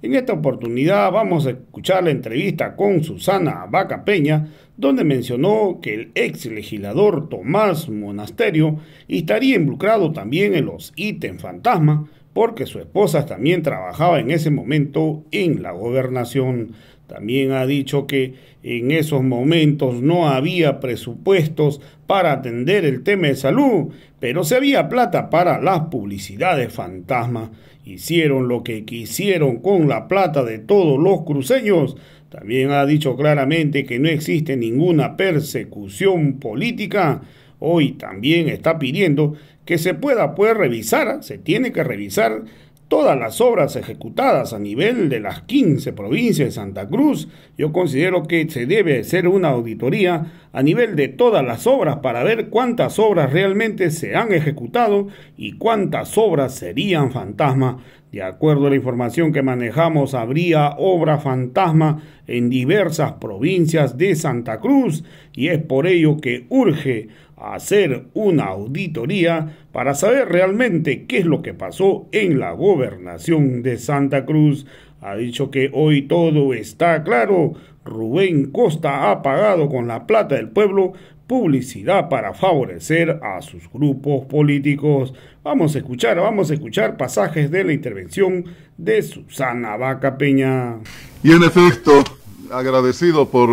En esta oportunidad vamos a escuchar la entrevista con Susana Vaca Peña, donde mencionó que el ex legislador Tomás Monasterio estaría involucrado también en los ítems fantasma, porque su esposa también trabajaba en ese momento en la gobernación. También ha dicho que en esos momentos no había presupuestos para atender el tema de salud, pero se había plata para las publicidades fantasma. Hicieron lo que quisieron con la plata de todos los cruceños. También ha dicho claramente que no existe ninguna persecución política. Hoy también está pidiendo que se pueda poder revisar, se tiene que revisar todas las obras ejecutadas a nivel de las 15 provincias de Santa Cruz, yo considero que se debe hacer una auditoría a nivel de todas las obras para ver cuántas obras realmente se han ejecutado y cuántas obras serían fantasma. De acuerdo a la información que manejamos, habría obra fantasma en diversas provincias de Santa Cruz y es por ello que urge hacer una auditoría para saber realmente qué es lo que pasó en la gobernación de Santa Cruz. Ha dicho que hoy todo está claro. Rubén Costa ha pagado con la plata del pueblo publicidad para favorecer a sus grupos políticos. Vamos a escuchar, vamos a escuchar pasajes de la intervención de Susana Vaca Peña. Y en efecto, agradecido por,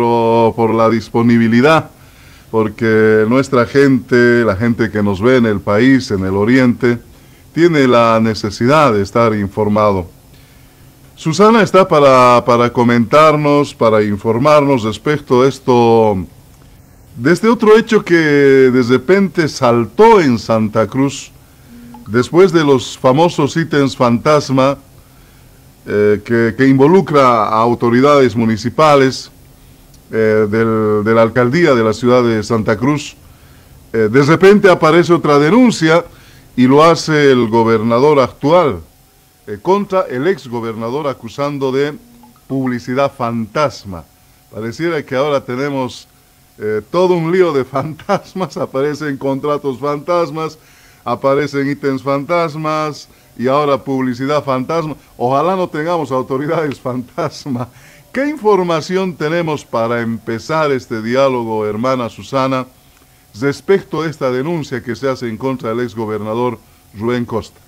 por la disponibilidad porque nuestra gente, la gente que nos ve en el país, en el oriente, tiene la necesidad de estar informado. Susana está para, para comentarnos, para informarnos respecto a esto, de este otro hecho que de repente saltó en Santa Cruz, después de los famosos ítems fantasma, eh, que, que involucra a autoridades municipales, eh, de la alcaldía de la ciudad de Santa Cruz, eh, de repente aparece otra denuncia y lo hace el gobernador actual eh, contra el ex gobernador acusando de publicidad fantasma. Pareciera que ahora tenemos todo un lío de fantasmas, aparecen contratos fantasmas, aparecen ítems fantasmas y ahora publicidad fantasma. Ojalá no tengamos autoridades fantasma ¿Qué información tenemos para empezar este diálogo, hermana Susana, respecto a esta denuncia que se hace en contra del exgobernador Rubén Costa?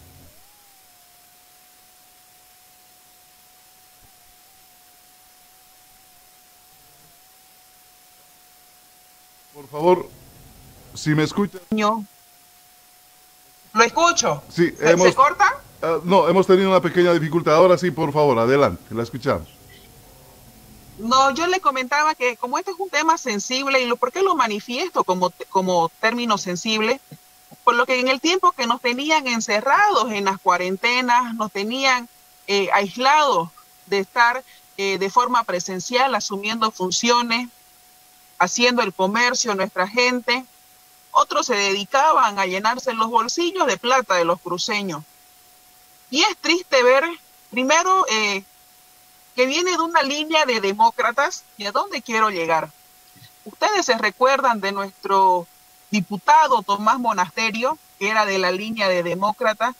Por favor, si me escucha. No. ¿Lo escucho? Sí, ¿Se corta? Ah, no, hemos tenido una pequeña dificultad. Ahora sí, por favor, adelante, la escuchamos. No, yo le comentaba que como este es un tema sensible, y lo, ¿por qué lo manifiesto como, como término sensible? Por lo que en el tiempo que nos tenían encerrados en las cuarentenas, nos tenían eh, aislados de estar eh, de forma presencial, asumiendo funciones, haciendo el comercio, nuestra gente. Otros se dedicaban a llenarse los bolsillos de plata de los cruceños. Y es triste ver, primero, eh, que viene de una línea de demócratas y a dónde quiero llegar. Ustedes se recuerdan de nuestro diputado Tomás Monasterio, que era de la línea de demócratas,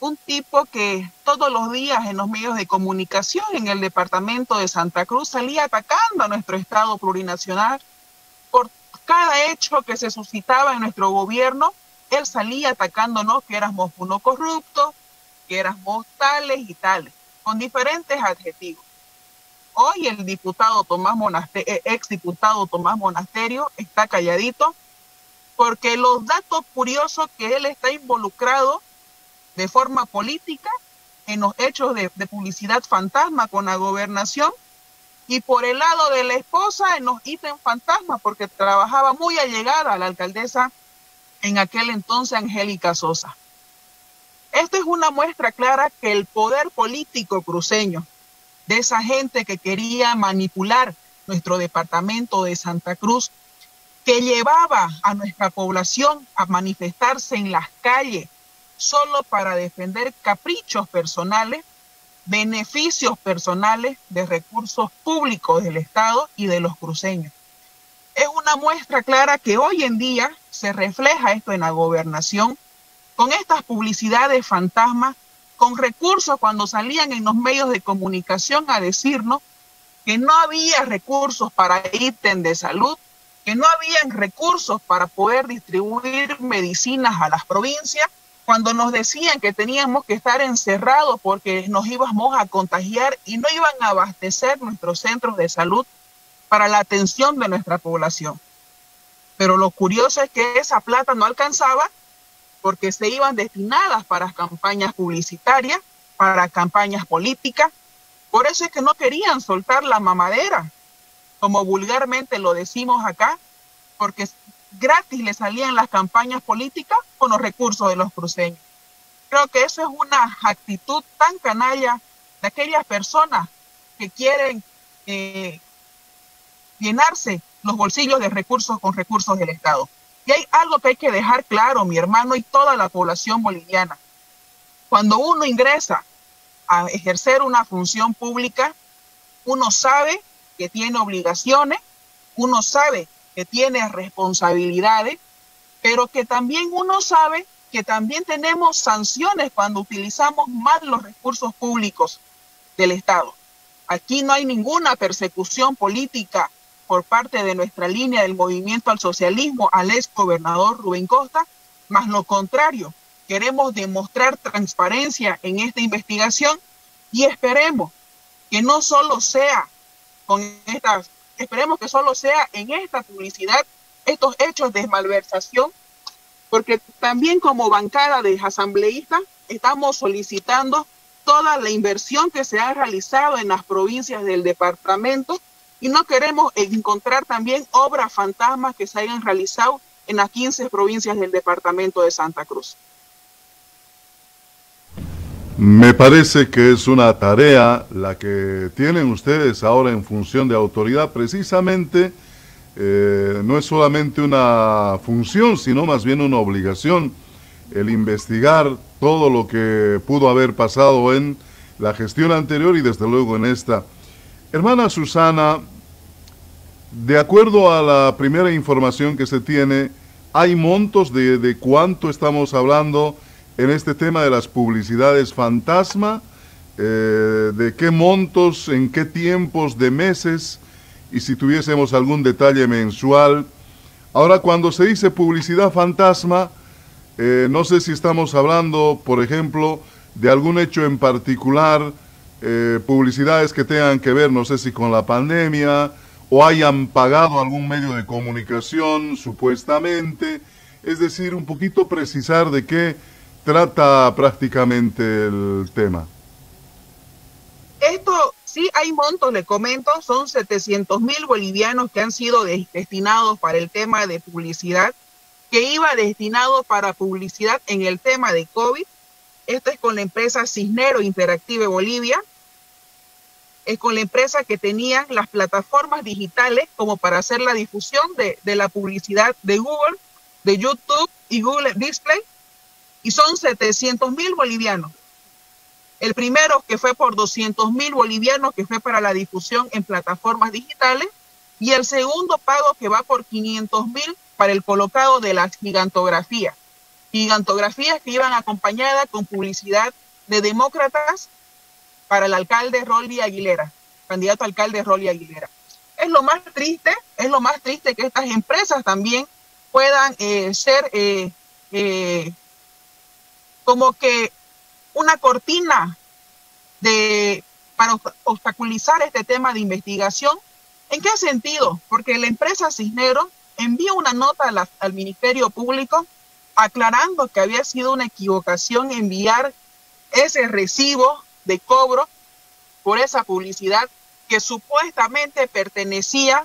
un tipo que todos los días en los medios de comunicación en el departamento de Santa Cruz salía atacando a nuestro Estado plurinacional por cada hecho que se suscitaba en nuestro gobierno, él salía atacándonos que éramos uno corruptos, que éramos tales y tales, con diferentes adjetivos. Hoy el diputado Tomás Monasterio, eh, ex diputado Tomás Monasterio está calladito porque los datos curiosos que él está involucrado de forma política en los hechos de, publicidad fantasma con la gobernación y por el lado de la esposa en los ítems fantasma porque trabajaba muy allegada a la alcaldesa en aquel entonces Angélica Sosa. Esto es una muestra clara que el poder político cruceño de esa gente que quería manipular nuestro departamento de Santa Cruz, que llevaba a nuestra población a manifestarse en las calles solo para defender caprichos personales, beneficios personales de recursos públicos del Estado y de los cruceños. Es una muestra clara que hoy en día se refleja esto en la gobernación con estas publicidades fantasmas con recursos cuando salían en los medios de comunicación a decirnos que no había recursos para ítem de salud, que no habían recursos para poder distribuir medicinas a las provincias, cuando nos decían que teníamos que estar encerrados porque nos íbamos a contagiar y no iban a abastecer nuestros centros de salud para la atención de nuestra población. Pero lo curioso es que esa plata no alcanzaba porque se iban destinadas para campañas publicitarias, para campañas políticas. Por eso es que no querían soltar la mamadera, como vulgarmente lo decimos acá, porque gratis le salían las campañas políticas con los recursos de los cruceños. Creo que eso es una actitud tan canalla de aquellas personas que quieren eh, llenarse los bolsillos de recursos con recursos del Estado. Y hay algo que hay que dejar claro, mi hermano y toda la población boliviana. Cuando uno ingresa a ejercer una función pública, uno sabe que tiene obligaciones, uno sabe que tiene responsabilidades, pero que también uno sabe que también tenemos sanciones cuando utilizamos mal los recursos públicos del Estado. Aquí no hay ninguna persecución política por parte de nuestra línea del movimiento al socialismo al ex gobernador Rubén Costa, más lo contrario, queremos demostrar transparencia en esta investigación y esperemos que no solo sea con estas, esperemos que solo sea en esta publicidad estos hechos de malversación, porque también como bancada de asambleístas estamos solicitando toda la inversión que se ha realizado en las provincias del departamento y no queremos encontrar también obras fantasmas que se hayan realizado en las 15 provincias del departamento de Santa Cruz. Me parece que es una tarea la que tienen ustedes ahora en función de autoridad. Precisamente eh, no es solamente una función, sino más bien una obligación el investigar todo lo que pudo haber pasado en la gestión anterior y desde luego en esta. Hermana Susana, de acuerdo a la primera información que se tiene, ¿hay montos de, cuánto estamos hablando en este tema de las publicidades fantasma? Eh, ¿De qué montos, en qué tiempos de meses? Y si tuviésemos algún detalle mensual. Ahora, cuando se dice publicidad fantasma, eh, no sé si estamos hablando, por ejemplo, de algún hecho en particular, eh, publicidades que tengan que ver, no sé si con la pandemia, o hayan pagado algún medio de comunicación, supuestamente. Es decir, un poquito precisar de qué trata prácticamente el tema. Esto sí hay montos, le comento, son 700 mil bolivianos que han sido destinados para el tema de publicidad, que iba destinado para publicidad en el tema de COVID. Esto es con la empresa Cisnero Interactive Bolivia, es con la empresa que tenía las plataformas digitales como para hacer la difusión de, la publicidad de Google, de YouTube y Google Display. Y son 700 mil bolivianos. El primero que fue por 200 mil bolivianos, que fue para la difusión en plataformas digitales. Y el segundo pago que va por 500 mil para el colocado de las gigantografías. Gigantografías que iban acompañadas con publicidad de demócratas para el alcalde Rolly Aguilera, candidato alcalde Rolly Aguilera. Es lo más triste, es lo más triste que estas empresas también puedan eh, ser eh, eh, como que una cortina de para obstaculizar este tema de investigación. ¿En qué sentido? Porque la empresa Cisneros envió una nota al Ministerio Público aclarando que había sido una equivocación enviar ese recibo de cobro por esa publicidad que supuestamente pertenecía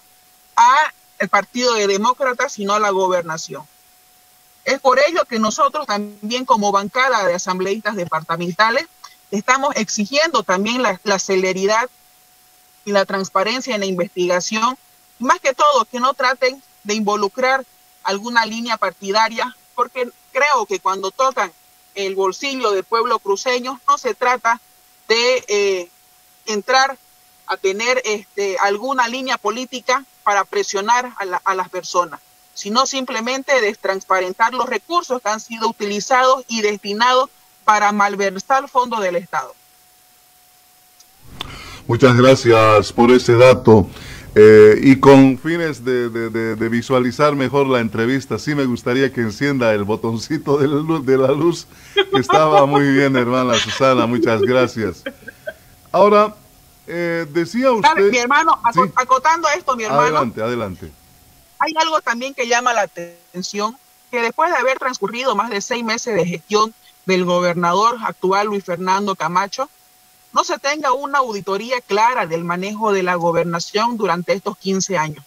al Partido de Demócratas y no a la gobernación. Es por ello que nosotros también como bancada de asambleístas departamentales estamos exigiendo también la, la celeridad y la transparencia en la investigación, más que todo que no traten de involucrar alguna línea partidaria, porque creo que cuando tocan el bolsillo del pueblo cruceño no se trata de eh, entrar a tener este, alguna línea política para presionar a, las personas, sino simplemente de transparentar los recursos que han sido utilizados y destinados para malversar fondos del Estado. Muchas gracias por ese dato. Eh, y con fines de, visualizar mejor la entrevista, sí me gustaría que encienda el botoncito de la luz, de la luz estaba muy bien, hermana Susana, muchas gracias. Ahora, eh, decía usted... Mi hermano, acotando esto, mi hermano. Adelante, adelante. Hay algo también que llama la atención, que después de haber transcurrido más de seis meses de gestión del gobernador actual Luis Fernando Camacho, no se tenga una auditoría clara del manejo de la gobernación durante estos 15 años.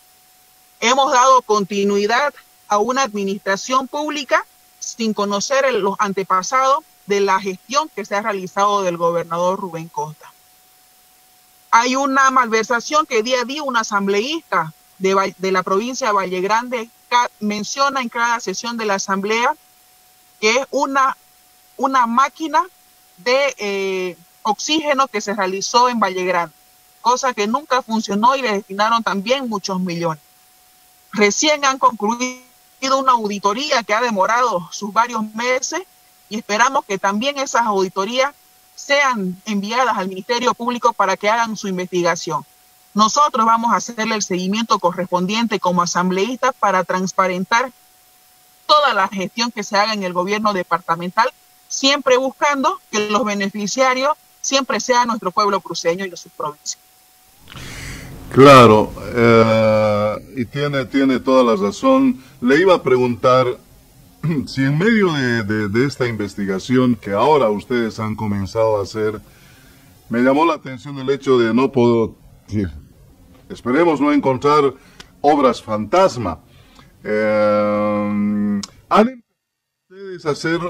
Hemos dado continuidad a una administración pública sin conocer los antepasados de la gestión que se ha realizado del gobernador Rubén Costa. Hay una malversación que día a día un asambleísta de, la provincia de Valle Grande menciona en cada sesión de la asamblea que es una, una máquina de eh, oxígeno que se realizó en Valle Grande, cosa que nunca funcionó y le destinaron también muchos millones. Recién han concluido una auditoría que ha demorado sus varios meses y esperamos que también esas auditorías sean enviadas al Ministerio Público para que hagan su investigación. Nosotros vamos a hacerle el seguimiento correspondiente como asambleístas para transparentar toda la gestión que se haga en el gobierno departamental, siempre buscando que los beneficiarios siempre sea nuestro pueblo cruceño y de sus provincias. Claro, eh, y tiene, tiene toda la razón. Le iba a preguntar si en medio de, esta investigación que ahora ustedes han comenzado a hacer, me llamó la atención el hecho de no poder, esperemos no encontrar obras fantasma. Eh, ¿Han ustedes hacer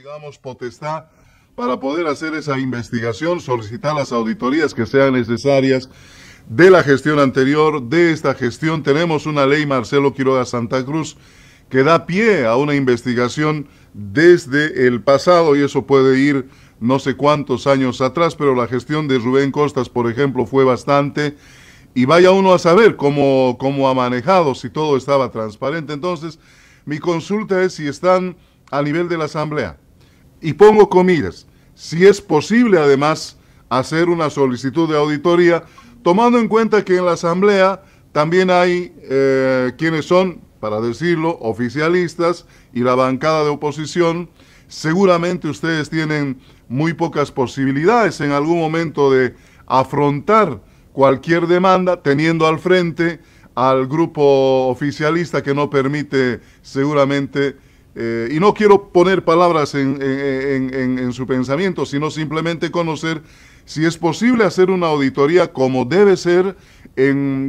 digamos, potestad para poder hacer esa investigación, solicitar las auditorías que sean necesarias de la gestión anterior, de esta gestión. Tenemos una ley, Marcelo Quiroga Santa Cruz, que da pie a una investigación desde el pasado y eso puede ir no sé cuántos años atrás, pero la gestión de Rubén Costas, por ejemplo, fue bastante y vaya uno a saber cómo, cómo ha manejado, si todo estaba transparente. Entonces, mi consulta es si están a nivel de la Asamblea. Y pongo comillas, si es posible además hacer una solicitud de auditoría, tomando en cuenta que en la Asamblea también hay eh, quienes son, para decirlo, oficialistas y la bancada de oposición, seguramente ustedes tienen muy pocas posibilidades en algún momento de afrontar cualquier demanda teniendo al frente al grupo oficialista que no permite seguramente eh, y no quiero poner palabras en, su pensamiento, sino simplemente conocer si es posible hacer una auditoría como debe ser,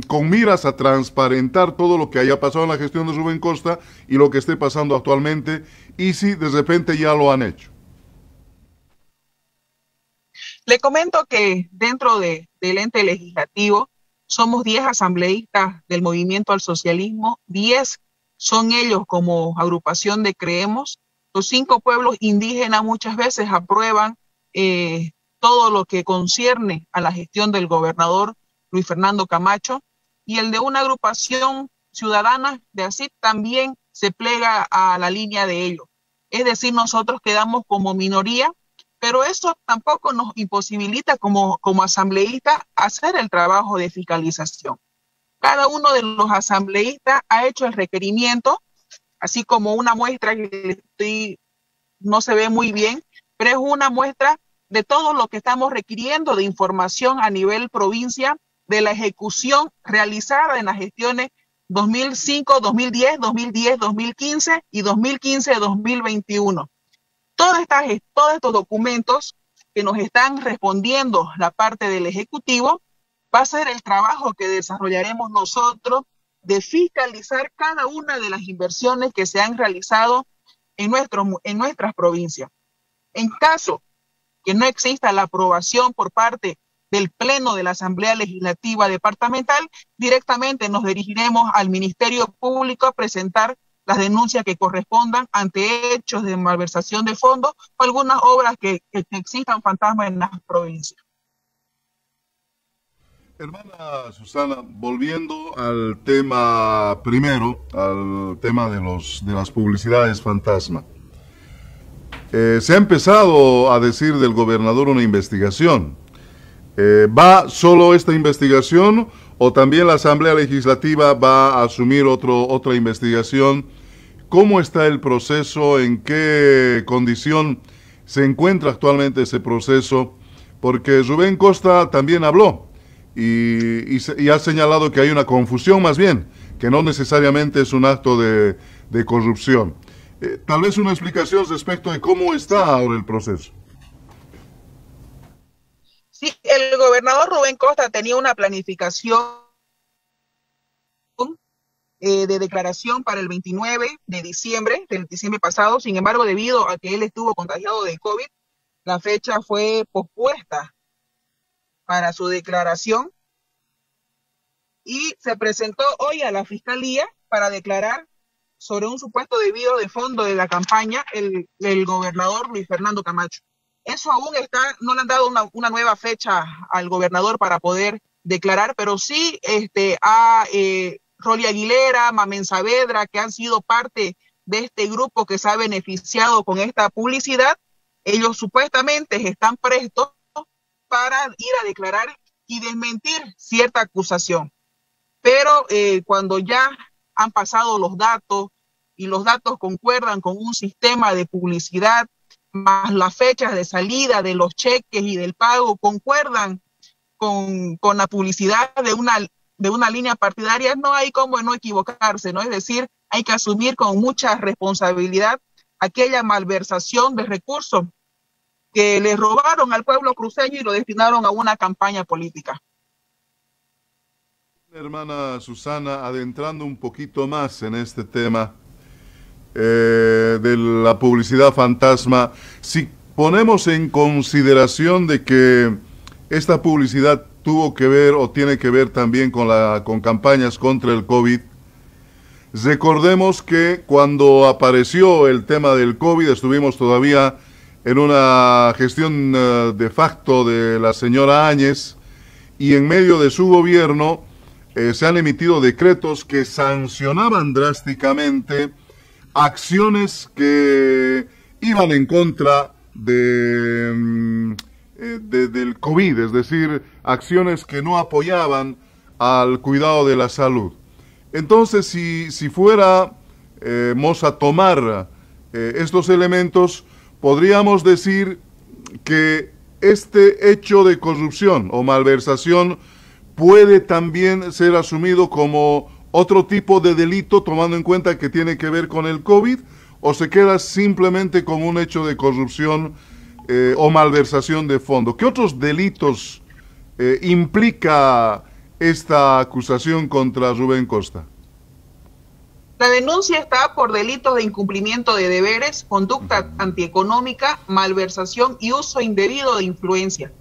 con miras a transparentar todo lo que haya pasado en la gestión de Rubén Costa y lo que esté pasando actualmente, y si de repente ya lo han hecho. Le comento que dentro del ente legislativo somos 10 asambleístas del movimiento al socialismo, 10 son ellos como agrupación de Creemos. Los cinco pueblos indígenas muchas veces aprueban eh, todo lo que concierne a la gestión del gobernador Luis Fernando Camacho y el de una agrupación ciudadana de ASIP también se plega a la línea de ellos. Es decir, nosotros quedamos como minoría, pero eso tampoco nos imposibilita como, como asambleístas hacer el trabajo de fiscalización. Cada uno de los asambleístas ha hecho el requerimiento, así como una muestra que no se ve muy bien, pero es una muestra de todo lo que estamos requiriendo de información a nivel provincia de la ejecución realizada en las gestiones 2005, 2010, 2010, 2015 y 2015-2021. todos estos documentos que nos están respondiendo la parte del Ejecutivo va a ser el trabajo que desarrollaremos nosotros de fiscalizar cada una de las inversiones que se han realizado en, en nuestras provincias. En caso que no exista la aprobación por parte del Pleno de la Asamblea Legislativa Departamental, directamente nos dirigiremos al Ministerio Público a presentar las denuncias que correspondan ante hechos de malversación de fondos o algunas obras que, que existan fantasmas en las provincias. Hermana Susana, volviendo al tema primero, al tema de, los, de las publicidades fantasma. Eh, se ha empezado a decir del gobernador una investigación. Eh, ¿Va solo esta investigación o también la Asamblea Legislativa va a asumir otro, otra investigación? ¿Cómo está el proceso? ¿En qué condición se encuentra actualmente ese proceso? Porque Rubén Costa también habló y, ha señalado que hay una confusión más bien, que no necesariamente es un acto de, corrupción. Eh, tal vez una explicación respecto de cómo está ahora el proceso. Sí, el gobernador Rubén Costa tenía una planificación eh, de declaración para el 29 de diciembre, del diciembre pasado. Sin embargo, debido a que él estuvo contagiado de COVID, la fecha fue pospuesta para su declaración y se presentó hoy a la fiscalía para declarar sobre un supuesto debido de fondo de la campaña el, gobernador Luis Fernando Camacho. Eso aún está, no le han dado una, nueva fecha al gobernador para poder declarar, pero sí este, a eh, Rolly Aguilera, Mamen Saavedra, que han sido parte de este grupo que se ha beneficiado con esta publicidad, ellos supuestamente están prestos para ir a declarar y desmentir cierta acusación. Pero eh, cuando ya han pasado los datos y los datos concuerdan con un sistema de publicidad, más las fechas de salida de los cheques y del pago concuerdan con, con la publicidad de una, de una línea partidaria, no hay como no equivocarse, ¿no? Es decir, hay que asumir con mucha responsabilidad aquella malversación de recursos que le robaron al pueblo cruceño y lo destinaron a una campaña política. Hermana Susana, adentrando un poquito más en este tema eh, de la publicidad fantasma, si ponemos en consideración de que esta publicidad tuvo que ver o tiene que ver también con, la, con campañas contra el COVID, recordemos que cuando apareció el tema del COVID estuvimos todavía en una gestión eh, de facto de la señora Áñez y en medio de su gobierno eh, se han emitido decretos que sancionaban drásticamente acciones que iban en contra de, mm, eh, del COVID, es decir, acciones que no apoyaban al cuidado de la salud. Entonces, si, si fuéramos a tomar estos elementos, podríamos decir que este hecho de corrupción o malversación puede también ser asumido como otro tipo de delito tomando en cuenta que tiene que ver con el COVID o se queda simplemente como un hecho de corrupción eh, o malversación de fondo. ¿Qué otros delitos eh, implica esta acusación contra Rubén Costa? La denuncia está por delitos de incumplimiento de deberes, conducta antieconómica, malversación y uso indebido de influencia.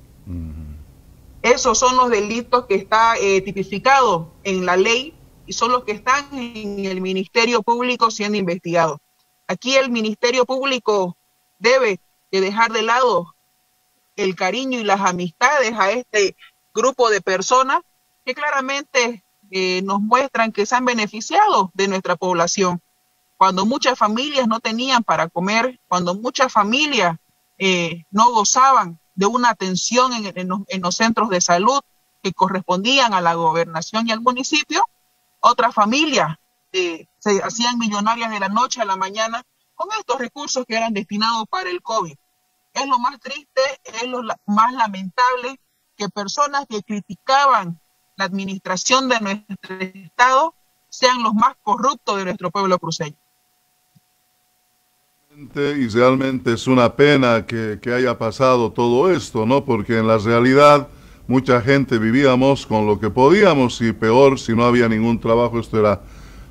Esos son los delitos que está eh, tipificado en la ley y son los que están en el Ministerio Público siendo investigados. Aquí el Ministerio Público debe de dejar de lado el cariño y las amistades a este grupo de personas que claramente eh, nos muestran que se han beneficiado de nuestra población. Cuando muchas familias no tenían para comer, cuando muchas familias eh, no gozaban de una atención en, los, centros de salud que correspondían a la gobernación y al municipio, otras familias eh, se hacían millonarias de la noche a la mañana con estos recursos que eran destinados para el COVID. Es lo más triste, es lo más lamentable que personas que criticaban la administración de nuestro Estado sean los más corruptos de nuestro pueblo cruceño. Y realmente es una pena que, que, haya pasado todo esto, ¿no? Porque en la realidad mucha gente vivíamos con lo que podíamos y peor si no había ningún trabajo, esto era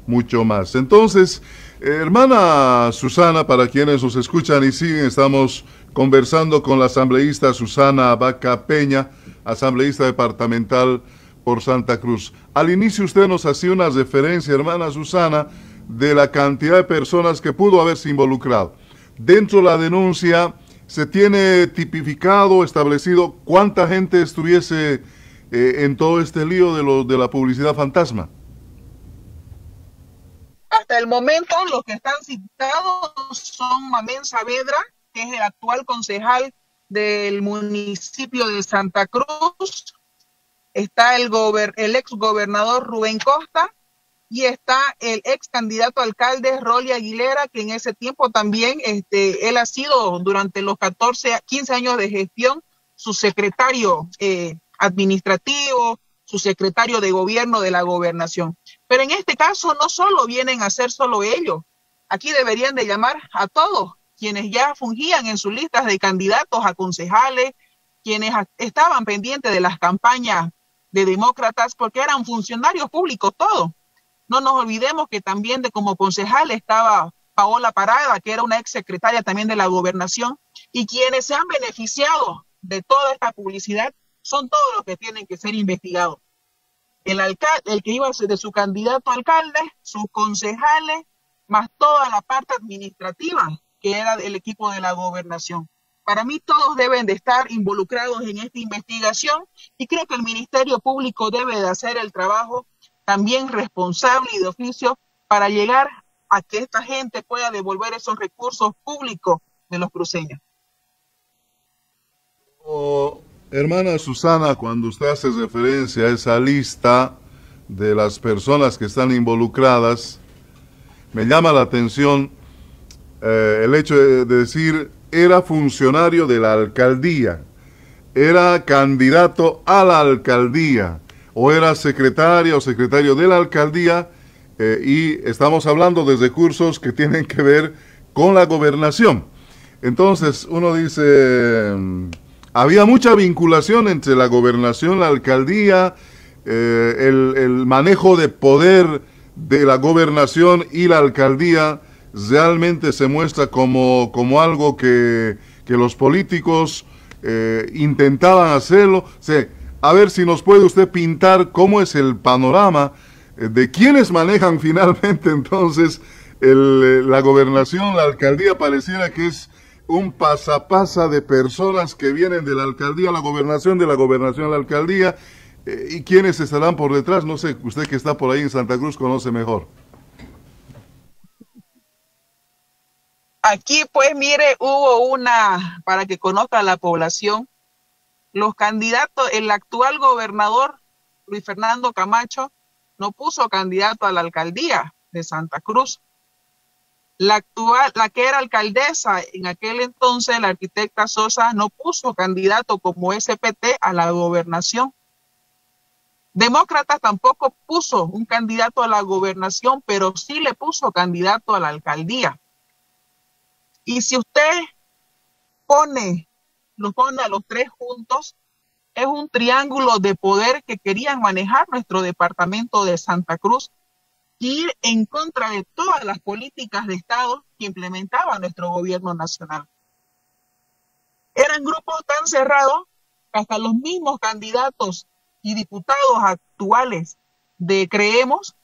mucho más. Entonces, hermana Susana, para quienes nos escuchan y siguen, estamos conversando con la asambleísta Susana Vaca Peña, asambleísta departamental por Santa Cruz. Al inicio usted nos hacía una referencia, hermana Susana, de la cantidad de personas que pudo haberse involucrado. Dentro de la denuncia se tiene tipificado, establecido cuánta gente estuviese eh, en todo este lío de, lo, de la publicidad fantasma? Hasta el momento los que están citados son Mamén Saavedra, que es el actual concejal del municipio de Santa Cruz, está el, ex gobernador Rubén Costa y está el ex candidato alcalde Rolly Aguilera, que en ese tiempo también este, él ha sido durante los 14, 15 años de gestión su secretario eh, administrativo, su secretario de gobierno de la gobernación. Pero en este caso no solo vienen a ser solo ellos, aquí deberían de llamar a todos quienes ya fungían en sus listas de candidatos a concejales, quienes estaban pendientes de las campañas de demócratas, porque eran funcionarios públicos todos. No nos olvidemos que también de como concejal estaba Paola Parada, que era una ex secretaria también de la gobernación, y quienes se han beneficiado de toda esta publicidad son todos los que tienen que ser investigados. El alcalde, el que iba de su candidato a alcalde, sus concejales, más toda la parte administrativa que era el equipo de la gobernación. Para mí todos deben de estar involucrados en esta investigación y creo que el Ministerio Público debe de hacer el trabajo también responsable y de oficio para llegar a que esta gente pueda devolver esos recursos públicos de los cruceños. hermana Susana, cuando usted hace referencia a esa lista de las personas que están involucradas, me llama la atención eh, el hecho de, decir era funcionario de la alcaldía, era candidato a la alcaldía, o era secretaria o secretario de la alcaldía, eh, y estamos hablando de recursos que tienen que ver con la gobernación. Entonces uno dice, mm, había mucha vinculación entre la gobernación, la alcaldía, eh, el manejo de poder de la gobernación y la alcaldía realmente se muestra como, como algo que, los políticos eh, intentaban hacerlo. a ver si nos puede usted pintar cómo es el panorama eh, de quienes manejan finalmente entonces el, eh, la gobernación, la alcaldía, pareciera que es un pasapasa de personas que vienen de la alcaldía a la gobernación, de la gobernación a la alcaldía, y quienes estarán por detrás, no sé, usted que está por ahí en Santa Cruz conoce mejor. Aquí, pues, mire, hubo una, para que conozca la población, los candidatos, el actual gobernador Luis Fernando Camacho no puso candidato a la alcaldía de Santa Cruz. La actual, la que era alcaldesa en aquel entonces, la arquitecta Sosa, no puso candidato como SPT a la gobernación. Demócrata tampoco puso un candidato a la gobernación, pero sí le puso candidato a la alcaldía. Y si usted pone, los pone a los tres juntos, es un triángulo de poder que querían manejar nuestro departamento de Santa Cruz y ir en contra de todas las políticas de Estado que implementaba nuestro gobierno nacional. Eran grupos tan cerrados que hasta los mismos candidatos y diputados actuales de Creemos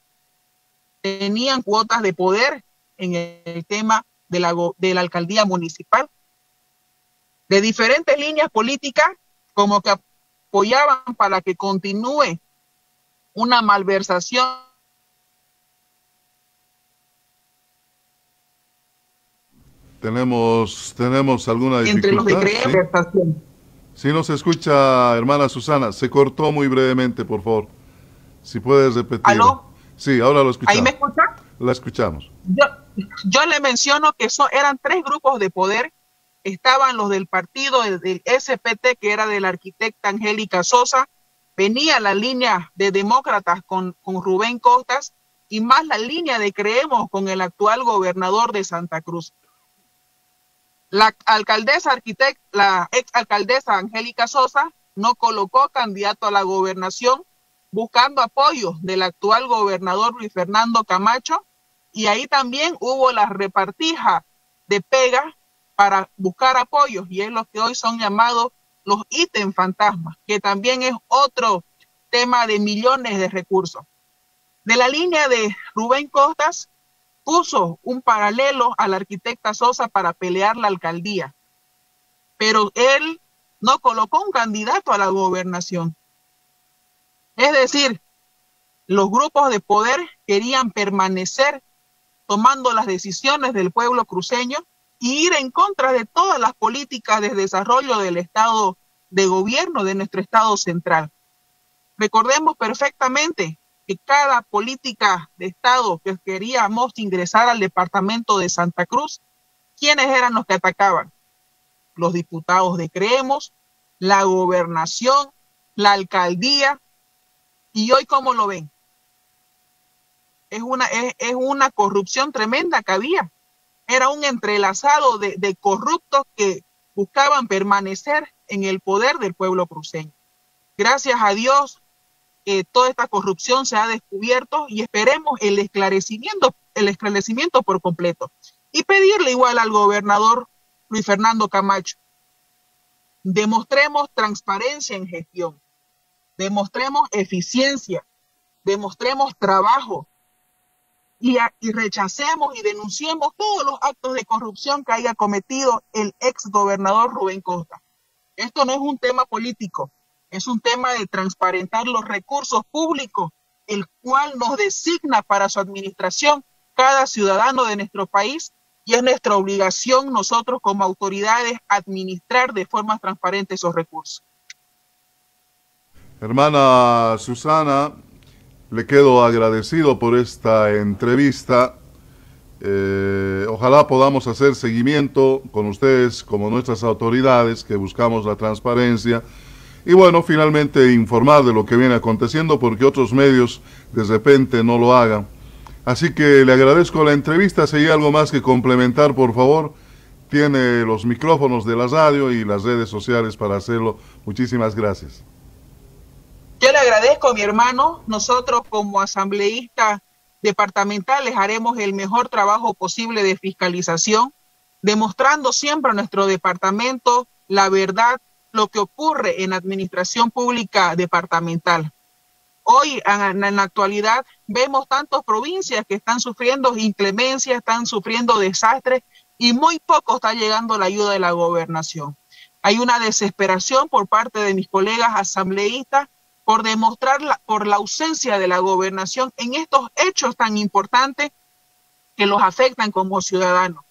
tenían cuotas de poder en el tema de la, de la alcaldía municipal, de diferentes líneas políticas, como que apoyaban para que continúe una malversación. Tenemos, tenemos alguna dificultad. Entre los de ¿Sí? nos escucha, hermana Susana, se cortó muy brevemente, por favor. Si puedes repetir. ¿Aló? Sí, ahora lo escuchamos. ¿Ahí me escucha? La escuchamos. Yo, yo le menciono que son, eran tres grupos de poder. Estaban los del partido del SPT, que era de la arquitecta Angélica Sosa. Venía la línea de demócratas con, con Rubén Costas y más la línea de Creemos con el actual gobernador de Santa Cruz. La alcaldesa la ex alcaldesa Angélica Sosa no colocó candidato a la gobernación buscando apoyo del actual gobernador Luis Fernando Camacho y ahí también hubo la repartija de pega para buscar apoyos y es lo que hoy son llamados los ítems fantasmas, que también es otro tema de millones de recursos. De la línea de Rubén Costas, puso un paralelo a la arquitecta Sosa para pelear la alcaldía, pero él no colocó un candidato a la gobernación. Es decir, los grupos de poder querían permanecer tomando las decisiones del pueblo cruceño y ir en contra de todas las políticas de desarrollo del Estado de gobierno de nuestro Estado central. Recordemos perfectamente que cada política de Estado que queríamos ingresar al departamento de Santa Cruz, ¿quiénes eran los que atacaban? Los diputados de Creemos, la gobernación, la alcaldía, y hoy cómo lo ven. Es una, es, una corrupción tremenda que había. Era un entrelazado de, de corruptos que buscaban permanecer en el poder del pueblo cruceño. Gracias a Dios, toda esta corrupción se ha descubierto y esperemos el esclarecimiento, el esclarecimiento por completo. Y pedirle igual al gobernador Luis Fernando Camacho, demostremos transparencia en gestión, demostremos eficiencia, demostremos trabajo y, y, rechacemos y denunciemos todos los actos de corrupción que haya cometido el ex gobernador Rubén Costa. Esto no es un tema político, es un tema de transparentar los recursos públicos, el cual nos designa para su administración cada ciudadano de nuestro país y es nuestra obligación nosotros como autoridades administrar de forma transparente esos recursos. Hermana Susana, le quedo agradecido por esta entrevista. Eh, ojalá podamos hacer seguimiento con ustedes como nuestras autoridades que buscamos la transparencia y bueno, finalmente informar de lo que viene aconteciendo porque otros medios de repente no lo hagan. Así que le agradezco la entrevista. Si hay algo más que complementar, por favor, tiene los micrófonos de la radio y las redes sociales para hacerlo. Muchísimas gracias. Yo le agradezco, mi hermano. Nosotros como asambleístas departamentales haremos el mejor trabajo posible de fiscalización, demostrando siempre a nuestro departamento la verdad lo que ocurre en administración pública departamental. Hoy, en, la actualidad, vemos tantas provincias que están sufriendo inclemencia, están sufriendo desastres y muy poco está llegando la ayuda de la gobernación. Hay una desesperación por parte de mis colegas asambleístas por demostrar la, por la ausencia de la gobernación en estos hechos tan importantes que los afectan como ciudadanos.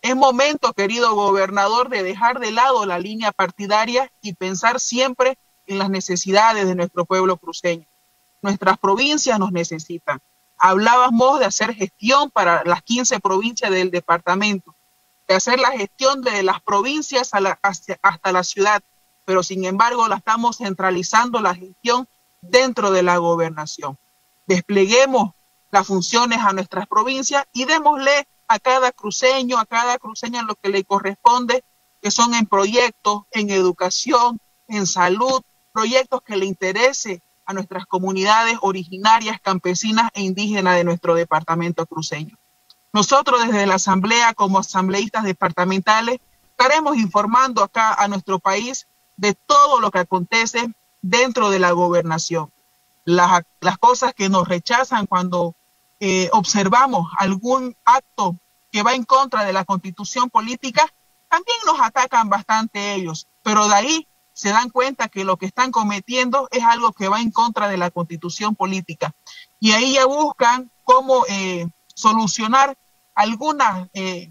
Es momento, querido gobernador, de dejar de lado la línea partidaria y pensar siempre en las necesidades de nuestro pueblo cruceño. Nuestras provincias nos necesitan. Hablábamos de hacer gestión para las 15 provincias del departamento, de hacer la gestión de las provincias hasta la ciudad, pero sin embargo la estamos centralizando la gestión dentro de la gobernación. Despleguemos las funciones a nuestras provincias y démosle a cada cruceño, a cada cruceña lo que le corresponde, que son en proyectos, en educación, en salud, proyectos que le interese a nuestras comunidades originarias, campesinas e indígenas de nuestro departamento cruceño. Nosotros desde la Asamblea, como asambleístas departamentales, estaremos informando acá a nuestro país de todo lo que acontece dentro de la gobernación. Las, las cosas que nos rechazan cuando eh, observamos algún acto que va en contra de la constitución política, también nos atacan bastante ellos, pero de ahí se dan cuenta que lo que están cometiendo es algo que va en contra de la constitución política. Y ahí ya buscan cómo eh, solucionar algunas, eh,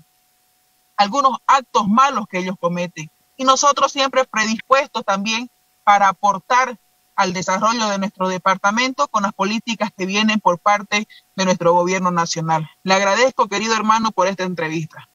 algunos actos malos que ellos cometen. Y nosotros siempre predispuestos también para aportar al desarrollo de nuestro departamento con las políticas que vienen por parte de nuestro gobierno nacional. Le agradezco, querido hermano, por esta entrevista.